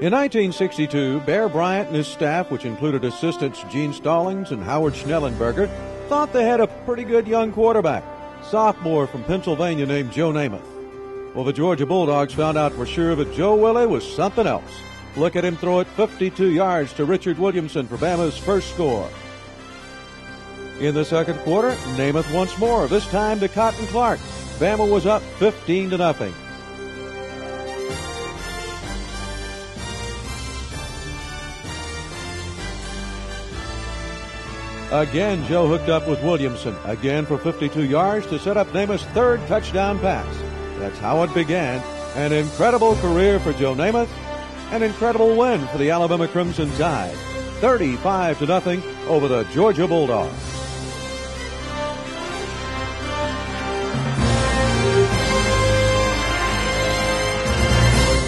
In 1962, Bear Bryant and his staff, which included assistants Gene Stallings and Howard Schnellenberger, thought they had a pretty good young quarterback, sophomore from Pennsylvania named Joe Namath. Well, the Georgia Bulldogs found out for sure that Joe Willie was something else. Look at him throw it 52 yards to Richard Williamson for Bama's first score. In the second quarter, Namath once more, this time to Cotton Clark. Bama was up 15 to nothing. Again, Joe hooked up with Williamson, again for 52 yards to set up Namath's third touchdown pass. That's how it began. An incredible career for Joe Namath, an incredible win for the Alabama Crimson Tide. 35 to nothing over the Georgia Bulldogs.